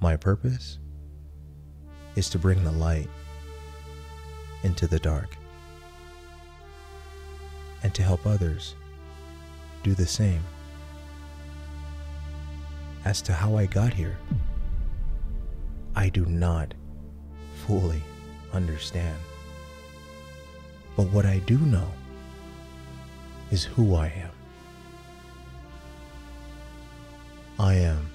My purpose is to bring the light into the dark and to help others do the same. As to how I got here, I do not fully understand. But what I do know is who I am. I am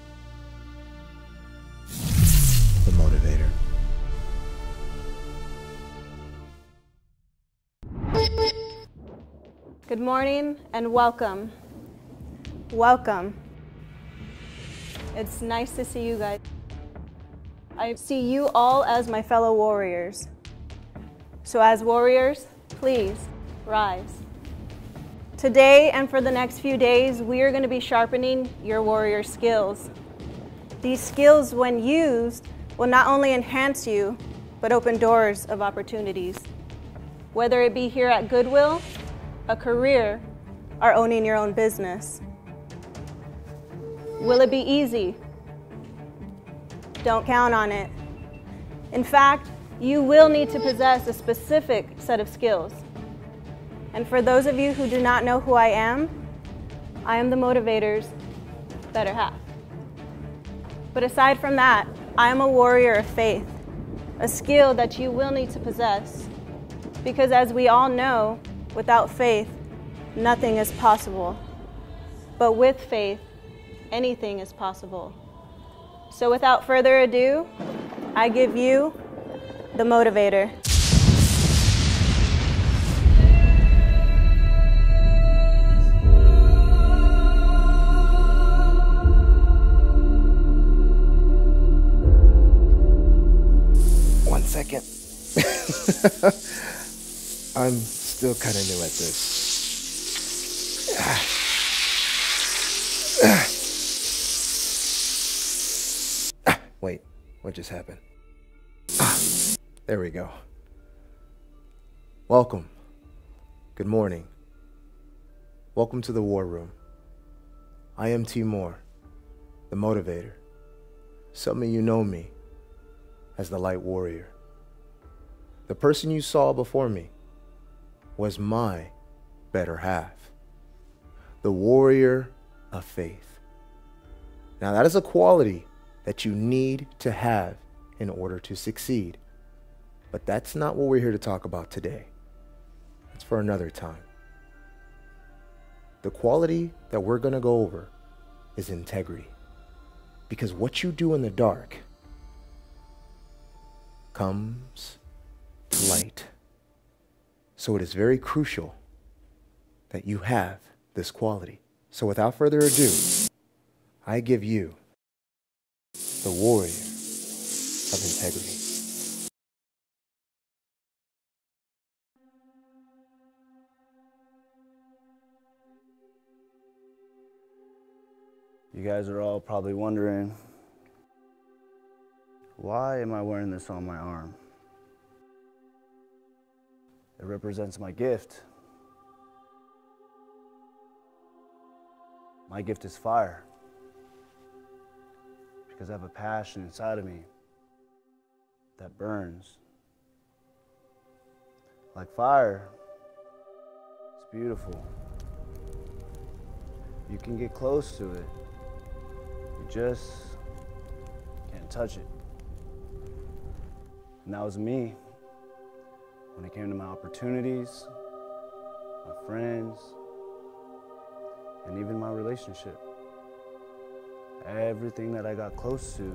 Good morning and welcome. Welcome. It's nice to see you guys. I see you all as my fellow warriors. So, as warriors, please rise. Today and for the next few days, we are going to be sharpening your warrior skills. These skills, when used, will not only enhance you, but open doors of opportunities. Whether it be here at Goodwill, a career, or owning your own business. Will it be easy? Don't count on it. In fact, you will need to possess a specific set of skills. And for those of you who do not know who I am, I am the motivator's better half. But aside from that, I am a warrior of faith, a skill that you will need to possess. Because as we all know, without faith, nothing is possible. But with faith, anything is possible. So without further ado, I give you the motivator. One second. I'm still kind of new at this. Ah, Wait, what just happened? Ah, there we go. Welcome. Good morning. Welcome to the War Room. I am T. Moore, the motivator. Some of you know me as the Light Warrior. The person you saw before me was my better half, the warrior of faith. Now, that is a quality that you need to have in order to succeed. But that's not what we're here to talk about today. It's for another time. The quality that we're going to go over is integrity. Because what you do in the dark comes to light. So it is very crucial that you have this quality. So without further ado, I give you the warrior of integrity. You guys are all probably wondering, why am I wearing this on my arm? It represents my gift. My gift is fire. Because I have a passion inside of me that burns. Like fire, it's beautiful. You can get close to it. You just can't touch it. And that was me when it came to my opportunities, my friends, and even my relationship. Everything that I got close to,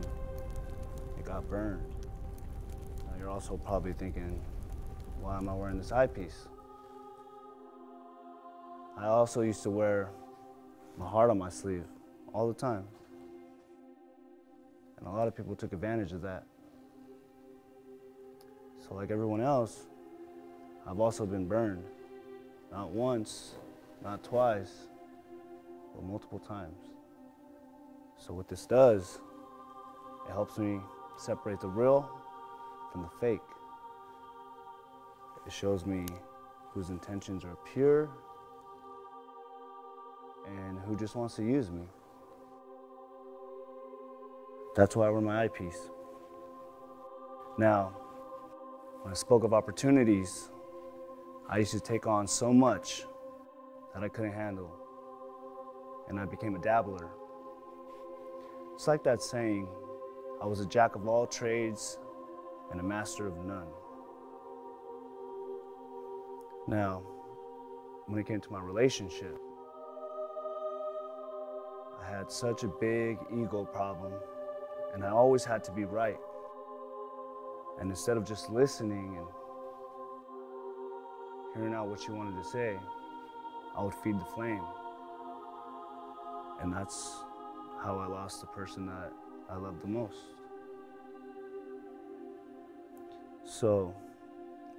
it got burned. Now you're also probably thinking, why am I wearing this eyepiece? I also used to wear my heart on my sleeve all the time. And a lot of people took advantage of that. So, like everyone else, I've also been burned. Not once, not twice, but multiple times. So, what this does, it helps me separate the real from the fake. It shows me whose intentions are pure and who just wants to use me. That's why I wear my eyepiece. Now, when I spoke of opportunities, I used to take on so much that I couldn't handle, and I became a dabbler. It's like that saying, I was a jack of all trades and a master of none. Now, when it came to my relationship, I had such a big ego problem, and I always had to be right. And instead of just listening and hearing out what you wanted to say, I would feed the flame. And that's how I lost the person that I loved the most. So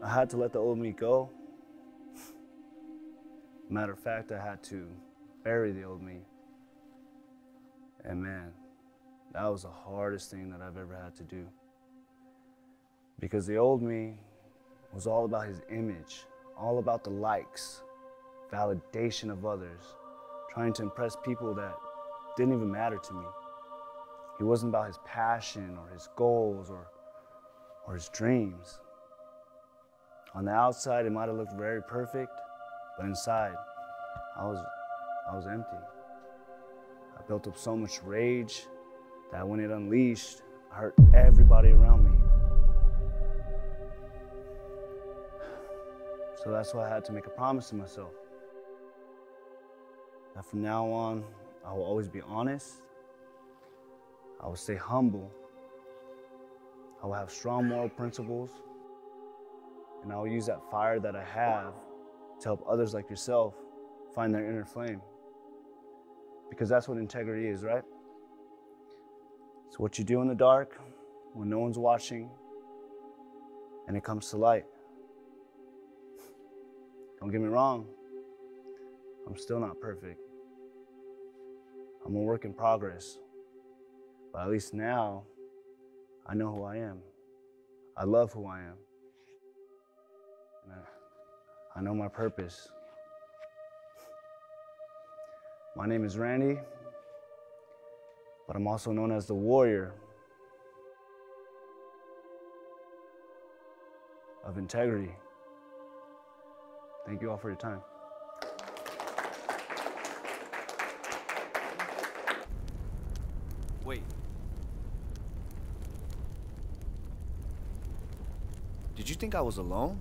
I had to let the old me go. Matter of fact, I had to bury the old me. And man, that was the hardest thing that I've ever had to do. Because the old me was all about his image, all about the likes, validation of others, trying to impress people that didn't even matter to me. He wasn't about his passion or his goals or, or his dreams. On the outside, it might have looked very perfect, but inside, I was, I was empty. I built up so much rage that when it unleashed, I hurt everybody around me. So that's why I had to make a promise to myself. That from now on, I will always be honest. I will stay humble. I will have strong moral principles. And I will use that fire that I have to help others like yourself find their inner flame. Because that's what integrity is, right? It's what you do in the dark when no one's watching and it comes to light. Don't get me wrong, I'm still not perfect. I'm a work in progress. But at least now, I know who I am. I love who I am. And I, I know my purpose. My name is Randy, but I'm also known as the warrior of integrity. Thank you all for your time. Wait. Did you think I was alone?